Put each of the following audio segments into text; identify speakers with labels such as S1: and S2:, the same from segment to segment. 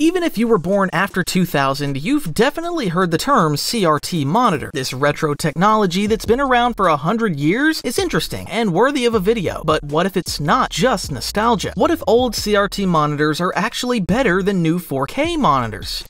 S1: Even if you were born after 2000, you've definitely heard the term CRT monitor. This retro technology that's been around for a hundred years is interesting and worthy of a video, but what if it's not just nostalgia? What if old CRT monitors are actually better than new 4K monitors?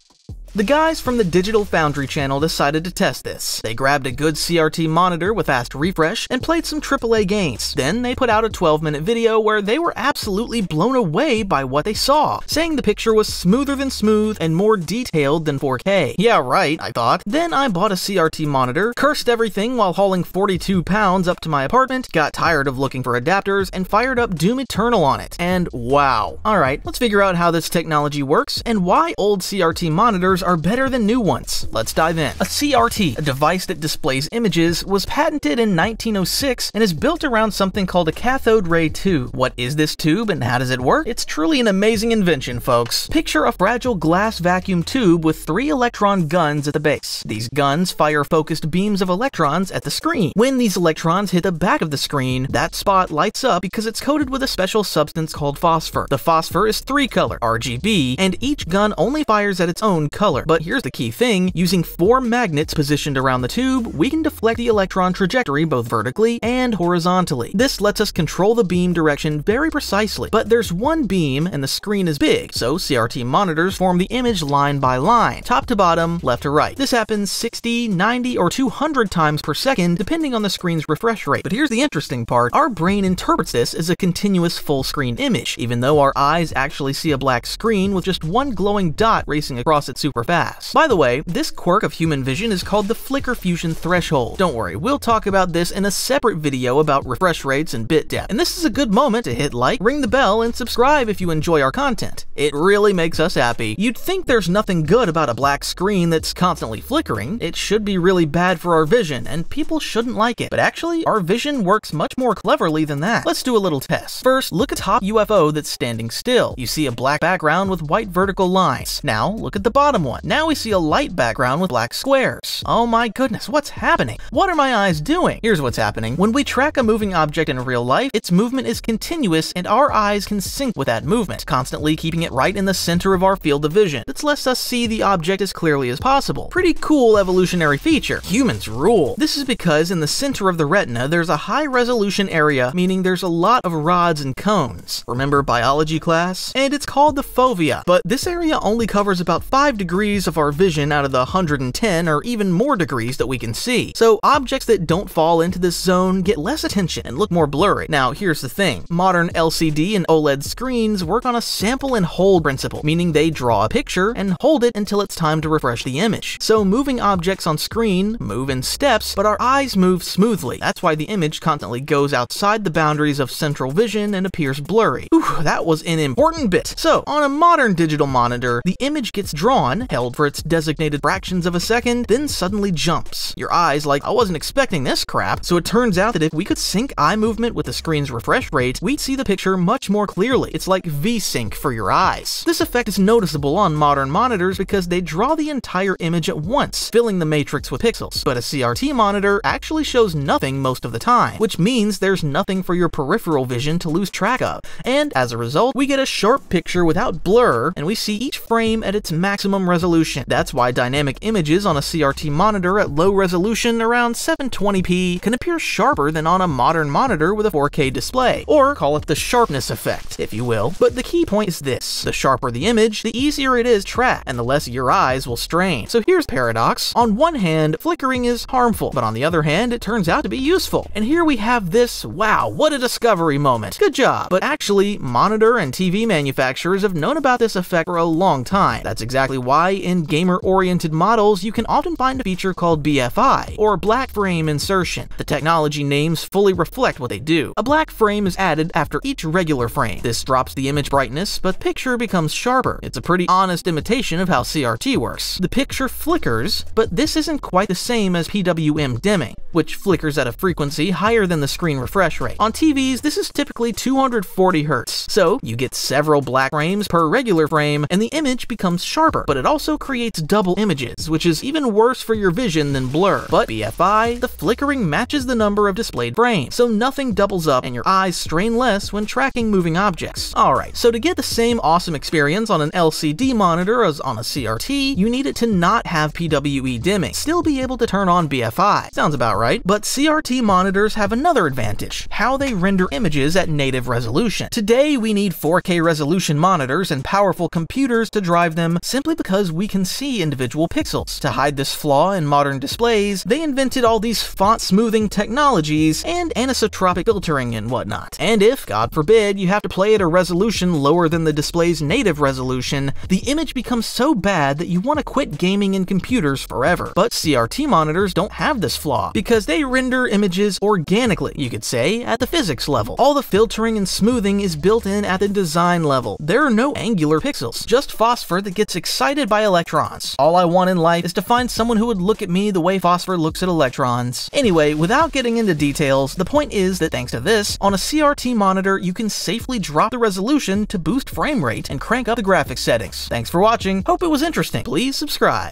S1: The guys from the Digital Foundry channel decided to test this. They grabbed a good CRT monitor with fast refresh and played some AAA games. Then they put out a 12 minute video where they were absolutely blown away by what they saw, saying the picture was smoother than smooth and more detailed than 4K. Yeah, right, I thought. Then I bought a CRT monitor, cursed everything while hauling 42 pounds up to my apartment, got tired of looking for adapters, and fired up Doom Eternal on it. And wow. Alright, let's figure out how this technology works and why old CRT monitors are better than new ones. Let's dive in. A CRT, a device that displays images, was patented in 1906 and is built around something called a cathode ray tube. What is this tube and how does it work? It's truly an amazing invention, folks. Picture a fragile glass vacuum tube with three electron guns at the base. These guns fire focused beams of electrons at the screen. When these electrons hit the back of the screen, that spot lights up because it's coated with a special substance called phosphor. The phosphor is three color, RGB, and each gun only fires at its own color color. But here's the key thing, using four magnets positioned around the tube, we can deflect the electron trajectory both vertically and horizontally. This lets us control the beam direction very precisely, but there's one beam and the screen is big, so CRT monitors form the image line by line, top to bottom, left to right. This happens 60, 90, or 200 times per second, depending on the screen's refresh rate. But here's the interesting part, our brain interprets this as a continuous full screen image, even though our eyes actually see a black screen with just one glowing dot racing across it super fast. By the way, this quirk of human vision is called the flicker fusion threshold. Don't worry, we'll talk about this in a separate video about refresh rates and bit depth. And this is a good moment to hit like, ring the bell, and subscribe if you enjoy our content. It really makes us happy. You'd think there's nothing good about a black screen that's constantly flickering. It should be really bad for our vision, and people shouldn't like it. But actually, our vision works much more cleverly than that. Let's do a little test. First, look at top UFO that's standing still. You see a black background with white vertical lines. Now, look at the bottom Now we see a light background with black squares. Oh my goodness, what's happening? What are my eyes doing? Here's what's happening. When we track a moving object in real life, its movement is continuous and our eyes can sync with that movement, constantly keeping it right in the center of our field of vision. This lets us see the object as clearly as possible. Pretty cool evolutionary feature. Humans rule. This is because in the center of the retina, there's a high resolution area, meaning there's a lot of rods and cones. Remember biology class? And it's called the fovea, but this area only covers about 5 degrees degrees of our vision out of the 110 or even more degrees that we can see. So objects that don't fall into this zone get less attention and look more blurry. Now here's the thing, modern LCD and OLED screens work on a sample and hold principle, meaning they draw a picture and hold it until it's time to refresh the image. So moving objects on screen move in steps, but our eyes move smoothly. That's why the image constantly goes outside the boundaries of central vision and appears blurry. Whew, that was an important bit. So on a modern digital monitor, the image gets drawn held for its designated fractions of a second, then suddenly jumps. Your eyes like, I wasn't expecting this crap. So it turns out that if we could sync eye movement with the screen's refresh rate, we'd see the picture much more clearly. It's like V-Sync for your eyes. This effect is noticeable on modern monitors because they draw the entire image at once, filling the matrix with pixels. But a CRT monitor actually shows nothing most of the time, which means there's nothing for your peripheral vision to lose track of. And as a result, we get a sharp picture without blur, and we see each frame at its maximum resolution resolution. That's why dynamic images on a CRT monitor at low resolution around 720p can appear sharper than on a modern monitor with a 4K display, or call it the sharpness effect, if you will. But the key point is this, the sharper the image, the easier it is to track, and the less your eyes will strain. So here's paradox. On one hand, flickering is harmful, but on the other hand, it turns out to be useful. And here we have this, wow, what a discovery moment. Good job. But actually, monitor and TV manufacturers have known about this effect for a long time. That's exactly why in gamer-oriented models you can often find a feature called BFI, or black frame insertion. The technology names fully reflect what they do. A black frame is added after each regular frame. This drops the image brightness, but picture becomes sharper. It's a pretty honest imitation of how CRT works. The picture flickers, but this isn't quite the same as PWM dimming. Which flickers at a frequency higher than the screen refresh rate. On TVs, this is typically 240 Hz, so you get several black frames per regular frame, and the image becomes sharper, but it also creates double images, which is even worse for your vision than blur. But BFI, the flickering matches the number of displayed frames, so nothing doubles up and your eyes strain less when tracking moving objects. Alright, so to get the same awesome experience on an LCD monitor as on a CRT, you need it to not have PWM dimming, still be able to turn on BFI. Sounds about right. But CRT monitors have another advantage, how they render images at native resolution. Today, we need 4K resolution monitors and powerful computers to drive them simply because we can see individual pixels. To hide this flaw in modern displays, they invented all these font smoothing technologies and anisotropic filtering and whatnot. And if, God forbid, you have to play at a resolution lower than the display's native resolution, the image becomes so bad that you want to quit gaming in computers forever. But CRT monitors don't have this flaw, because they render images organically, you could say, at the physics level. All the filtering and smoothing is built in at the design level. There are no angular pixels, just phosphor that gets excited by electrons. All I want in life is to find someone who would look at me the way phosphor looks at electrons. Anyway, without getting into details, the point is that thanks to this, on a CRT monitor, you can safely drop the resolution to boost frame rate and crank up the graphics settings. Thanks for watching, hope it was interesting. Please subscribe.